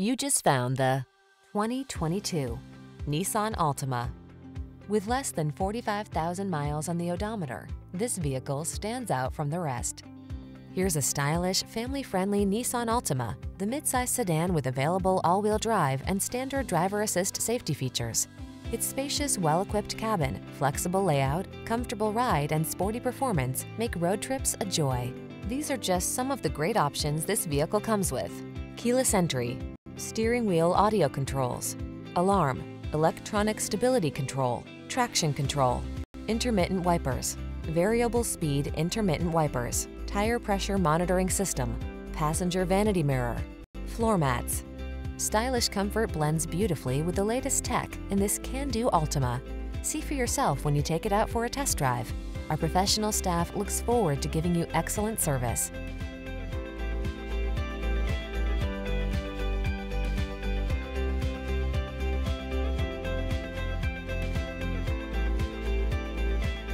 You just found the 2022 Nissan Altima. With less than 45,000 miles on the odometer, this vehicle stands out from the rest. Here's a stylish, family-friendly Nissan Altima, the midsize sedan with available all-wheel drive and standard driver assist safety features. Its spacious, well-equipped cabin, flexible layout, comfortable ride, and sporty performance make road trips a joy. These are just some of the great options this vehicle comes with. Keyless entry, steering wheel audio controls, alarm, electronic stability control, traction control, intermittent wipers, variable speed intermittent wipers, tire pressure monitoring system, passenger vanity mirror, floor mats. Stylish comfort blends beautifully with the latest tech in this can-do Altima. See for yourself when you take it out for a test drive. Our professional staff looks forward to giving you excellent service.